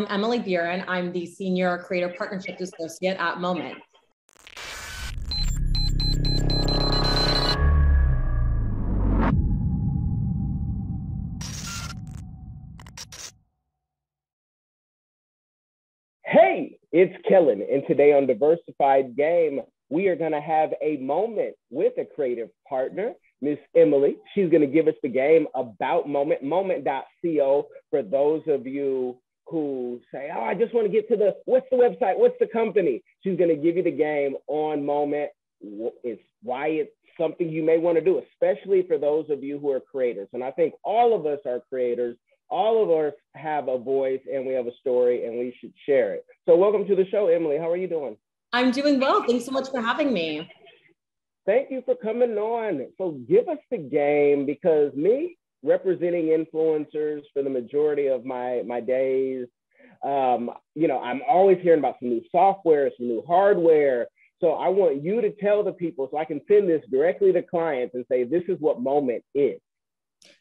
I'm Emily Birren. I'm the Senior Creator Partnerships Associate at Moment. Hey, it's Kellen, and today on Diversified Game, we are going to have a moment with a creative partner, Miss Emily. She's going to give us the game about Moment, moment.co for those of you say, Oh, I just want to get to the what's the website? What's the company? She's going to give you the game on Moment. It's why it's something you may want to do, especially for those of you who are creators. And I think all of us are creators. All of us have a voice and we have a story and we should share it. So, welcome to the show, Emily. How are you doing? I'm doing well. Thanks so much for having me. Thank you for coming on. So, give us the game because me representing influencers for the majority of my, my days, um, you know, I'm always hearing about some new software, some new hardware. So, I want you to tell the people so I can send this directly to clients and say, this is what Moment is.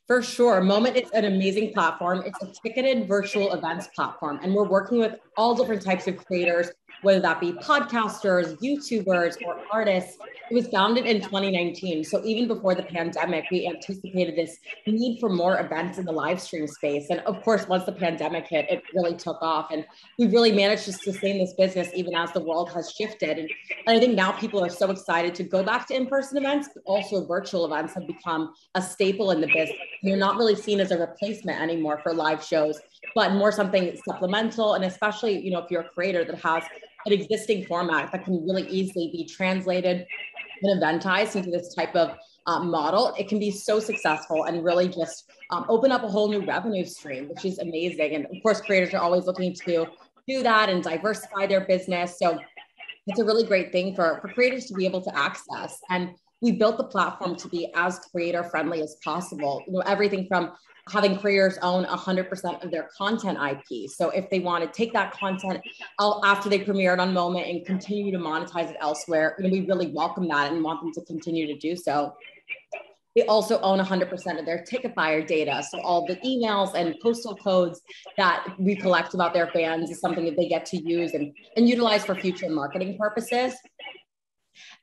For sure. Moment is an amazing platform. It's a ticketed virtual events platform. And we're working with all different types of creators whether that be podcasters, YouTubers, or artists. It was founded in 2019. So even before the pandemic, we anticipated this need for more events in the live stream space. And of course, once the pandemic hit, it really took off. And we've really managed to sustain this business even as the world has shifted. And, and I think now people are so excited to go back to in person events, but also virtual events have become a staple in the business. They're not really seen as a replacement anymore for live shows, but more something supplemental. And especially, you know, if you're a creator that has an existing format that can really easily be translated and eventized into this type of um, model, it can be so successful and really just um, open up a whole new revenue stream, which is amazing. And of course, creators are always looking to do that and diversify their business. So it's a really great thing for, for creators to be able to access. And we built the platform to be as creator friendly as possible. You know, everything from having creators own 100% of their content IP. So if they want to take that content after they premiere it on Moment and continue to monetize it elsewhere, you know, we really welcome that and want them to continue to do so. They also own 100% of their ticket buyer data. So all the emails and postal codes that we collect about their fans is something that they get to use and, and utilize for future marketing purposes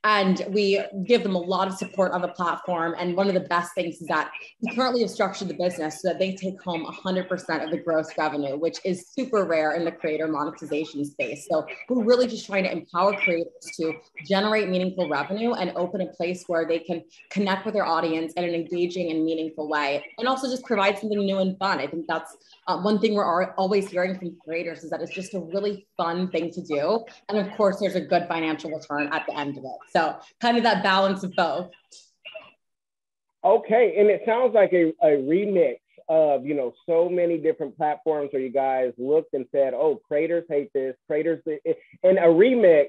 and we give them a lot of support on the platform. And one of the best things is that we currently have structured the business so that they take home 100% of the gross revenue, which is super rare in the creator monetization space. So we're really just trying to empower creators to generate meaningful revenue and open a place where they can connect with their audience in an engaging and meaningful way, and also just provide something new and fun. I think that's uh, one thing we're always hearing from creators is that it's just a really fun thing to do. And of course, there's a good financial return at the end of it. So kind of that balance of both. Okay, and it sounds like a, a remix of you know so many different platforms where you guys looked and said, "Oh, creators hate this, creators," and a remix.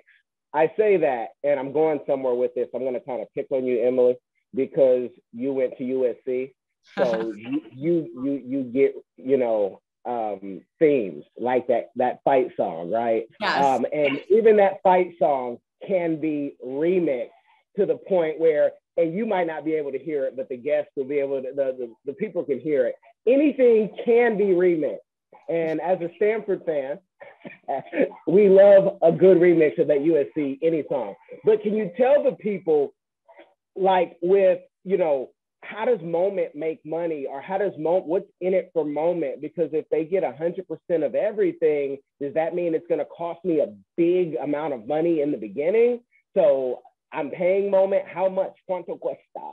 I say that, and I'm going somewhere with this. I'm going to kind of pick on you, Emily, because you went to USC, so you, you you you get you know um, themes like that that fight song, right? Yes. Um, and even that fight song can be remixed to the point where, and you might not be able to hear it, but the guests will be able to, the, the, the people can hear it. Anything can be remixed. And as a Stanford fan, we love a good remix of that USC any song. But can you tell the people, like with, you know, how does Moment make money or how does Moment, what's in it for Moment? Because if they get 100% of everything, does that mean it's going to cost me a big amount of money in the beginning? So I'm paying Moment, how much? ¿Cuánto cuesta?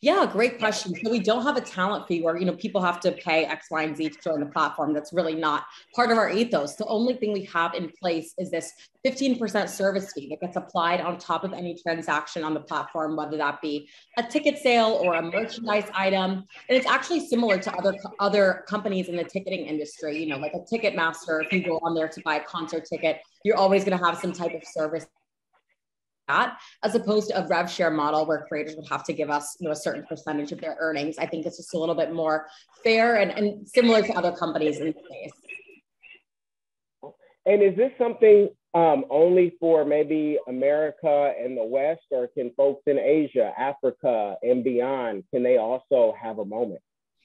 Yeah, great question. So we don't have a talent fee where you know people have to pay X, Y, and Z to join the platform. That's really not part of our ethos. The only thing we have in place is this 15% service fee that gets applied on top of any transaction on the platform, whether that be a ticket sale or a merchandise item. And it's actually similar to other other companies in the ticketing industry. You know, like a Ticketmaster. If you go on there to buy a concert ticket, you're always going to have some type of service that, as opposed to a rev share model where creators would have to give us you know a certain percentage of their earnings. I think it's just a little bit more fair and, and similar to other companies in the space. And is this something um, only for maybe America and the West, or can folks in Asia, Africa, and beyond, can they also have a moment?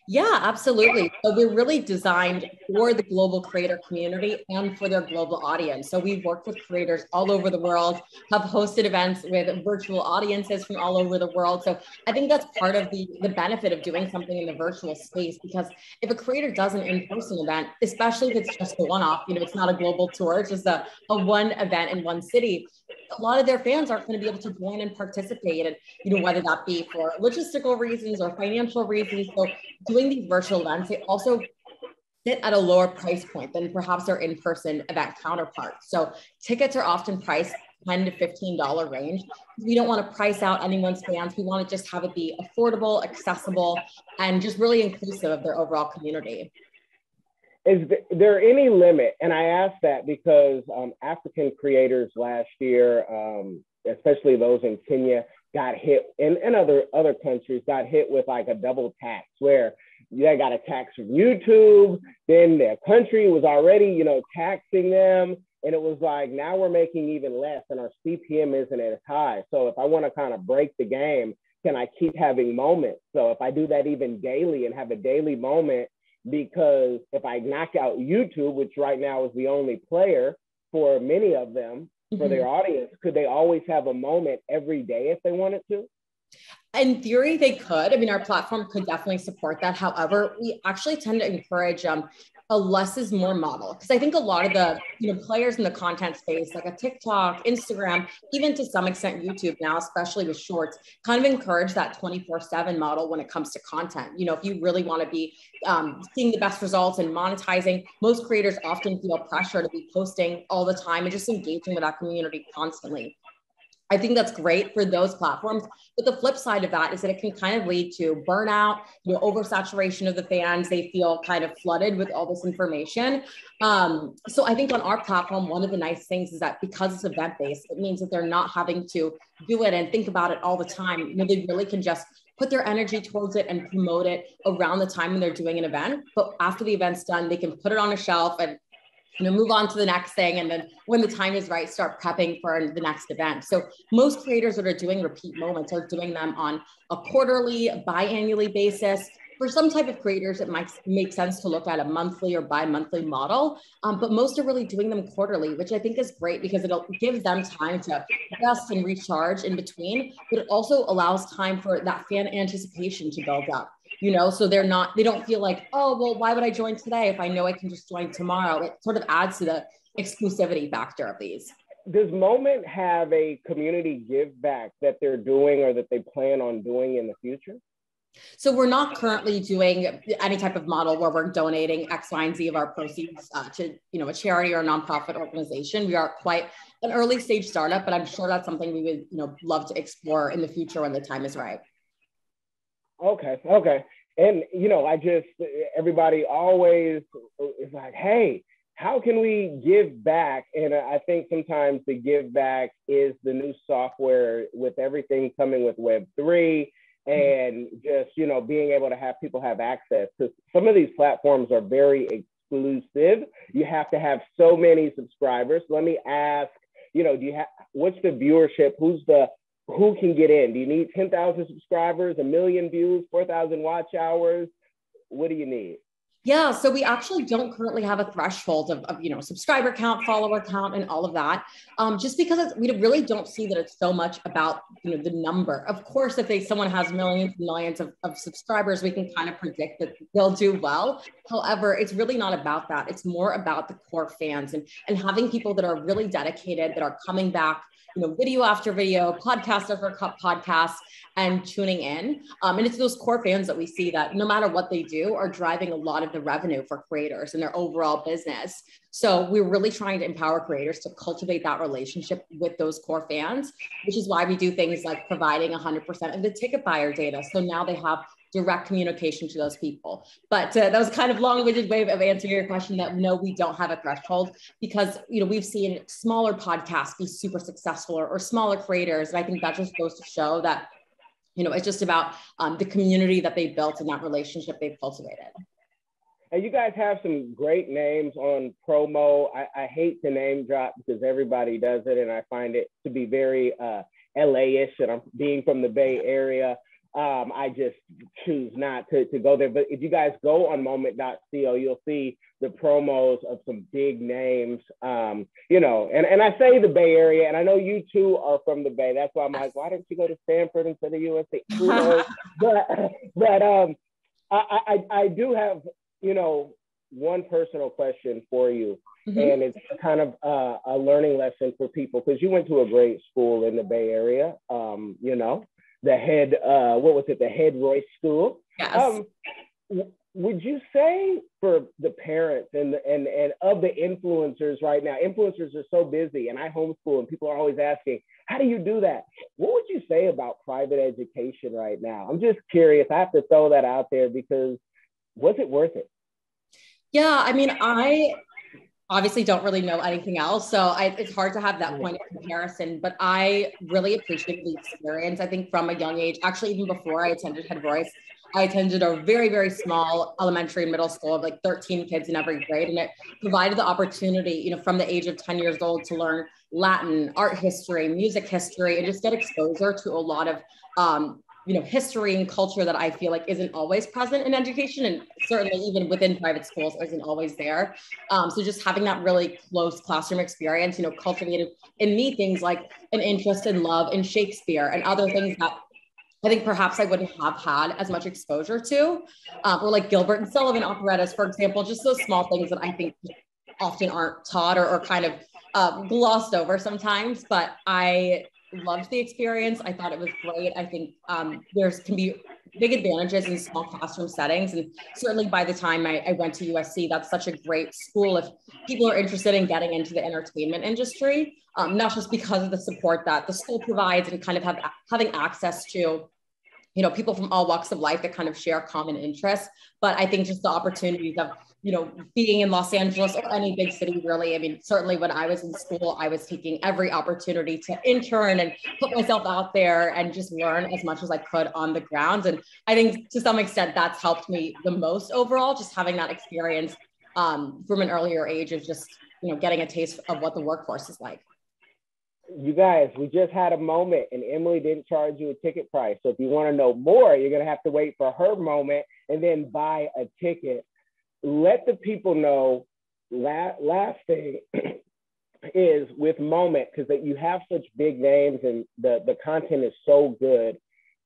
Yeah, absolutely. So we're really designed for the global creator community and for their global audience. So we've worked with creators all over the world, have hosted events with virtual audiences from all over the world. So I think that's part of the, the benefit of doing something in the virtual space because if a creator does an in-person event, especially if it's just a one-off, you know, it's not a global tour, it's just a, a one event in one city, a lot of their fans aren't going to be able to join and participate and you know whether that be for logistical reasons or financial reasons. So doing these virtual events they also sit at a lower price point than perhaps their in-person event counterparts. So tickets are often priced 10 to 15 dollar range. We don't want to price out anyone's fans. We want to just have it be affordable accessible and just really inclusive of their overall community is there any limit? And I ask that because um, African creators last year, um, especially those in Kenya, got hit, and, and other other countries got hit with like a double tax, where they got a tax from YouTube, then their country was already, you know, taxing them, and it was like now we're making even less, and our CPM isn't as high. So if I want to kind of break the game, can I keep having moments? So if I do that even daily and have a daily moment because if I knock out YouTube, which right now is the only player for many of them, mm-hmm. for their mm-hmm. audience, could they always have a moment every day if they wanted to? In theory, they could. I mean, our platform could definitely support that. However, we actually tend to encourage um, a less is more model because i think a lot of the you know players in the content space like a tiktok instagram even to some extent youtube now especially with shorts kind of encourage that 24 7 model when it comes to content you know if you really want to be um, seeing the best results and monetizing most creators often feel pressure to be posting all the time and just engaging with that community constantly I think that's great for those platforms. But the flip side of that is that it can kind of lead to burnout, you know, oversaturation of the fans. They feel kind of flooded with all this information. Um, so I think on our platform, one of the nice things is that because it's event based, it means that they're not having to do it and think about it all the time. You know, they really can just put their energy towards it and promote it around the time when they're doing an event. But after the event's done, they can put it on a shelf and you know move on to the next thing and then when the time is right start prepping for the next event. So most creators that are doing repeat moments are doing them on a quarterly biannually basis. For some type of creators it might make sense to look at a monthly or bi-monthly model um, but most are really doing them quarterly which i think is great because it'll give them time to rest and recharge in between but it also allows time for that fan anticipation to build up you know so they're not they don't feel like oh well why would i join today if i know i can just join tomorrow it sort of adds to the exclusivity factor of these does moment have a community give back that they're doing or that they plan on doing in the future so we're not currently doing any type of model where we're donating X, Y, and Z of our proceeds uh, to, you know, a charity or a nonprofit organization. We are quite an early stage startup, but I'm sure that's something we would, you know, love to explore in the future when the time is right. Okay, okay. And you know, I just everybody always is like, hey, how can we give back? And I think sometimes the give back is the new software with everything coming with Web three mm-hmm. and just you know being able to have people have access to some of these platforms are very exclusive. You have to have so many subscribers. Let me ask, you know, do you have what's the viewership? Who's the who can get in? Do you need 10,000 subscribers, a million views, 4,000 watch hours? What do you need? Yeah, so we actually don't currently have a threshold of, of you know subscriber count, follower count, and all of that, um, just because we really don't see that it's so much about you know the number. Of course, if they someone has millions and millions of, of subscribers, we can kind of predict that they'll do well. However, it's really not about that. It's more about the core fans and and having people that are really dedicated, that are coming back you know, video after video, podcast after podcast, and tuning in. Um, and it's those core fans that we see that no matter what they do are driving a lot of the revenue for creators and their overall business. So we're really trying to empower creators to cultivate that relationship with those core fans, which is why we do things like providing 100% of the ticket buyer data. So now they have direct communication to those people. But uh, that was kind of long-winded way of answering your question that no, we don't have a threshold because, you know, we've seen smaller podcasts be super successful or, or smaller creators. And I think that just goes to show that, you know, it's just about um, the community that they built and that relationship they've cultivated. And you guys have some great names on promo. I, I hate to name drop because everybody does it, and I find it to be very uh, LA-ish. And I'm being from the Bay Area, um, I just choose not to, to go there. But if you guys go on moment.co, you'll see the promos of some big names. Um, you know, and, and I say the Bay Area, and I know you two are from the Bay. That's why I'm like, why didn't you go to Stanford instead of USC? but but um, I, I, I do have, you know, one personal question for you. Mm-hmm. And it's kind of uh, a learning lesson for people because you went to a great school in the Bay Area. Um, you know, the head, uh, what was it, the Head Royce School. Yes. Um, would you say for the parents and, and, and of the influencers right now, influencers are so busy and I homeschool and people are always asking, how do you do that? What would you say about private education right now? I'm just curious. I have to throw that out there because was it worth it? Yeah, I mean, I obviously don't really know anything else. So I, it's hard to have that point of comparison, but I really appreciate the experience. I think from a young age, actually, even before I attended Head Royce, I attended a very, very small elementary and middle school of like 13 kids in every grade. And it provided the opportunity, you know, from the age of 10 years old to learn Latin, art history, music history, and just get exposure to a lot of um, you know history and culture that i feel like isn't always present in education and certainly even within private schools isn't always there um, so just having that really close classroom experience you know cultivated in me things like an interest in love in shakespeare and other things that I think perhaps I wouldn't have had as much exposure to, um, or like Gilbert and Sullivan operettas, for example, just those small things that I think often aren't taught or, or kind of uh, glossed over sometimes. But I loved the experience. I thought it was great. I think um, there's can be big advantages in small classroom settings. And certainly by the time I, I, went to USC, that's such a great school if people are interested in getting into the entertainment industry, um, not just because of the support that the school provides and kind of have having access to you know people from all walks of life that kind of share common interests but i think just the opportunities of you know, being in Los Angeles or any big city, really. I mean, certainly when I was in school, I was taking every opportunity to intern and put myself out there and just learn as much as I could on the ground. And I think to some extent that's helped me the most overall, just having that experience um, from an earlier age of just, you know, getting a taste of what the workforce is like. You guys, we just had a moment and Emily didn't charge you a ticket price. So if you want to know more, you're going to have to wait for her moment and then buy a ticket let the people know. Last, thing is with Moment because that you have such big names and the the content is so good.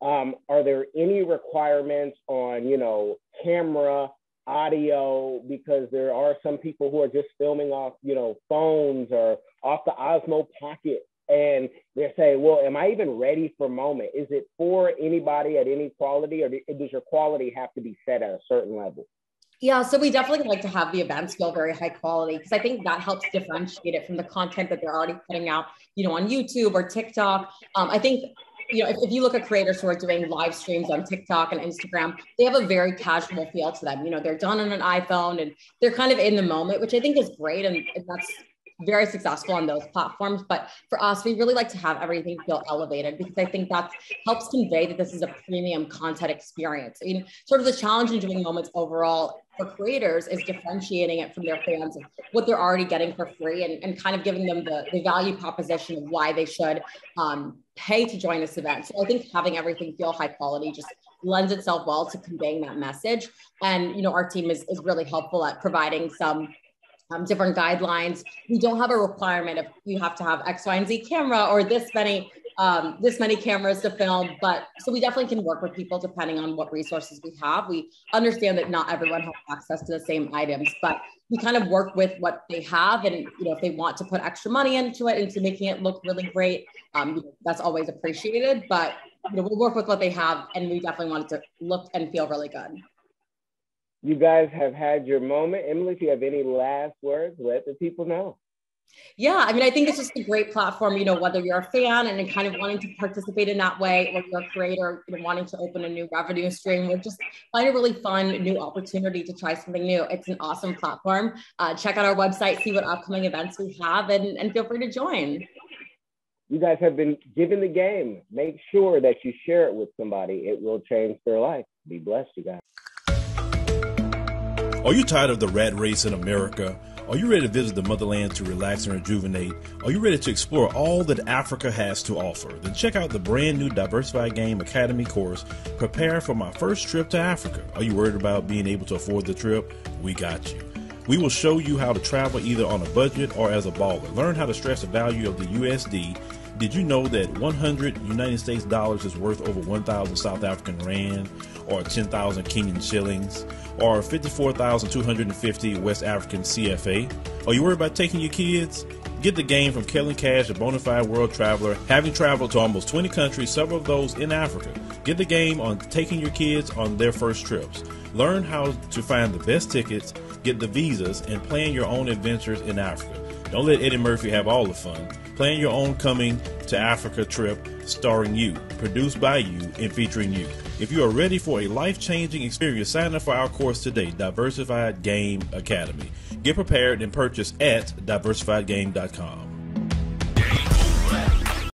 Um, are there any requirements on you know camera, audio? Because there are some people who are just filming off you know phones or off the Osmo Pocket and they're saying, well, am I even ready for moment? Is it for anybody at any quality, or does your quality have to be set at a certain level? Yeah, so we definitely like to have the events feel very high quality because I think that helps differentiate it from the content that they're already putting out, you know, on YouTube or TikTok. Um, I think, you know, if, if, you look at creators who are doing live streams on TikTok and Instagram, they have a very casual feel to them. You know, they're done on an iPhone and they're kind of in the moment, which I think is great. And, and that's very successful on those platforms. But for us, we really like to have everything feel elevated because I think that helps convey that this is a premium content experience. I mean, sort of the challenge in doing moments overall for creators is differentiating it from their fans and what they're already getting for free and, and kind of giving them the, the value proposition of why they should um, pay to join this event. So I think having everything feel high quality just lends itself well to conveying that message. And, you know, our team is, is really helpful at providing some um, different guidelines. We don't have a requirement of you have to have X, Y, and Z camera or this many um, this many cameras to film. But so we definitely can work with people depending on what resources we have. We understand that not everyone has access to the same items, but we kind of work with what they have, and you know if they want to put extra money into it into making it look really great, um, that's always appreciated. But you know we'll work with what they have, and we definitely want it to look and feel really good you guys have had your moment. Emily, if you have any last words, let the people know. Yeah, I mean, I think it's just a great platform, you know, whether you're a fan and kind of wanting to participate in that way, or you're a creator and wanting to open a new revenue stream, or just find a really fun new opportunity to try something new. It's an awesome platform. Uh, check out our website, see what upcoming events we have, and, and feel free to join. You guys have been given the game. Make sure that you share it with somebody. It will change their life. Be blessed, you guys. Are you tired of the rat race in America? Are you ready to visit the motherland to relax and rejuvenate? Are you ready to explore all that Africa has to offer? Then check out the brand new Diversified Game Academy course, Prepare for My First Trip to Africa. Are you worried about being able to afford the trip? We got you. We will show you how to travel either on a budget or as a baller. Learn how to stress the value of the USD. Did you know that 100 United States dollars is worth over 1,000 South African rand or 10,000 Kenyan shillings? or 54,250 West African CFA. Are you worried about taking your kids? Get the game from Kellen Cash, a bona fide world traveler, having traveled to almost 20 countries, several of those in Africa. Get the game on taking your kids on their first trips. Learn how to find the best tickets, get the visas, and plan your own adventures in Africa. Don't let Eddie Murphy have all the fun. Plan your own coming to Africa trip starring you, produced by you, and featuring you. If you are ready for a life changing experience, sign up for our course today, Diversified Game Academy. Get prepared and purchase at diversifiedgame.com.